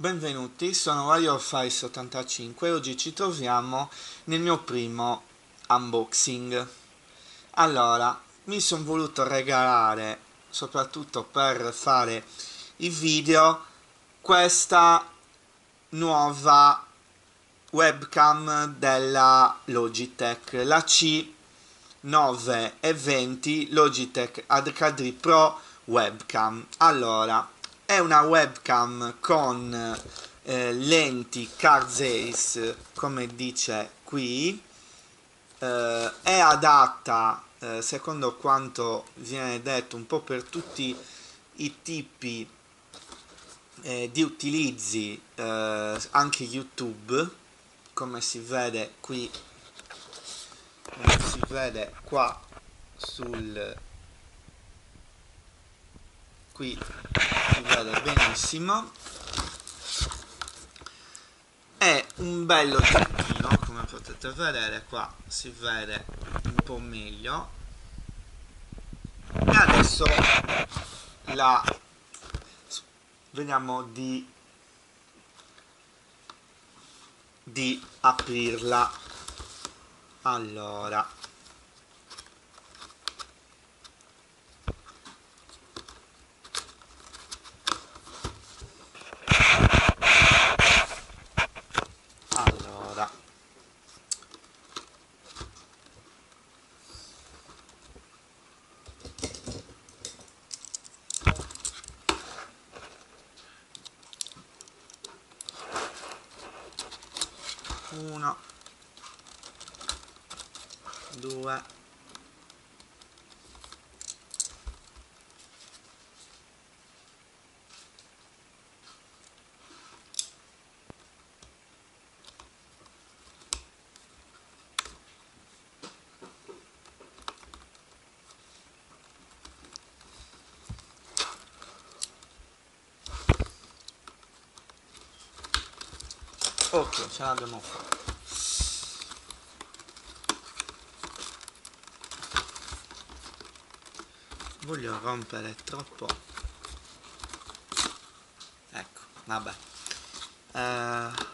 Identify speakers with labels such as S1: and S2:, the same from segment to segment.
S1: Benvenuti, sono WarriorFice85 e oggi ci troviamo nel mio primo unboxing. Allora, mi sono voluto regalare, soprattutto per fare i video, questa nuova webcam della Logitech, la C920 Logitech HD Pro webcam. Allora, è una webcam con eh, lenti Car Zeiss come dice qui. Eh, è adatta eh, secondo quanto viene detto un po' per tutti i tipi eh, di utilizzi eh, anche YouTube come si vede qui come si vede qua sul qui si vede benissimo. È un bello giochino come potete vedere qua si vede un po' meglio. E adesso la vediamo di di aprirla. Allora uno due ok ce l'abbiamo fatta voglio rompere troppo. Ecco vabbè. Uh,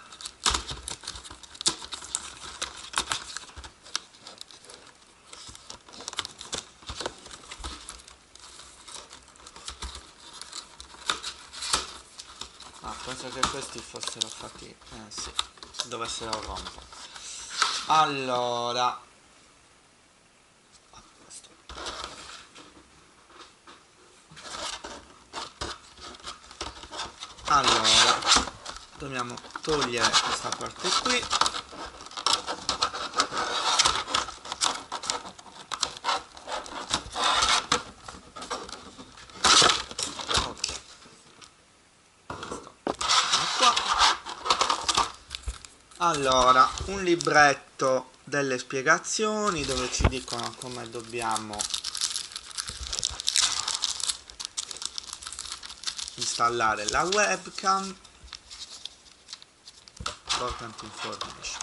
S1: penso che questi fossero fatti... Eh sì, dovessero rompere. Allora... Allora, dobbiamo togliere questa parte qui allora un libretto delle spiegazioni dove ci dicono come dobbiamo installare la webcam. Important information.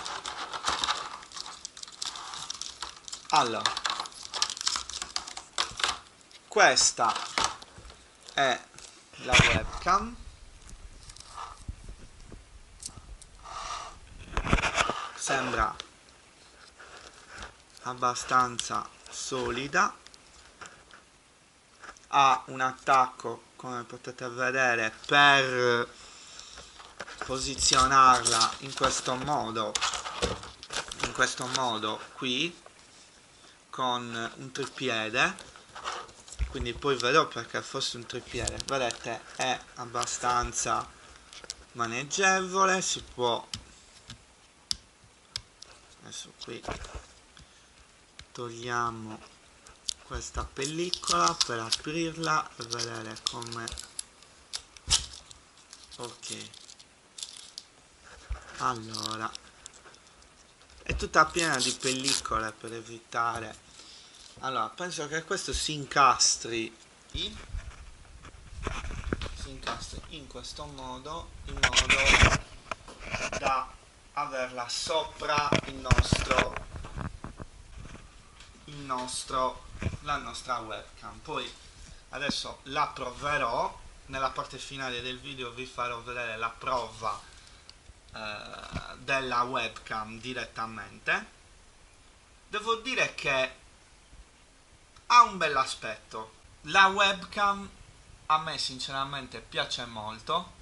S1: Allora questa è la webcam sembra abbastanza solida. Ha un attacco come potete vedere per posizionarla in questo modo in questo modo qui con un tripiede quindi poi vedrò perché fosse un tripiede vedete è abbastanza maneggevole si può adesso qui togliamo questa pellicola per aprirla e vedere come ok. Allora. È tutta piena di pellicole per evitare. Allora penso che questo si incastri si incastri in questo modo in modo da averla sopra il nostro, il nostro la nostra webcam. Poi adesso la proverò. Nella parte finale del video vi farò vedere la prova eh, della webcam direttamente. Devo dire che ha un bel aspetto. La webcam a me sinceramente piace molto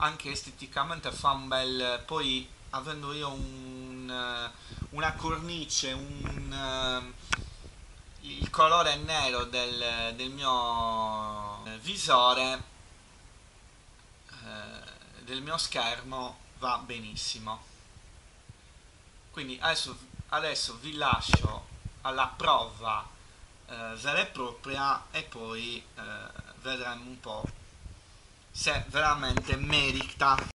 S1: anche esteticamente fa un bel poi avendo io un, una cornice un il colore nero del, del mio visore eh, del mio schermo va benissimo. Quindi adesso, adesso vi lascio alla prova eh, vera e propria e poi eh, vedremo un po' se veramente merita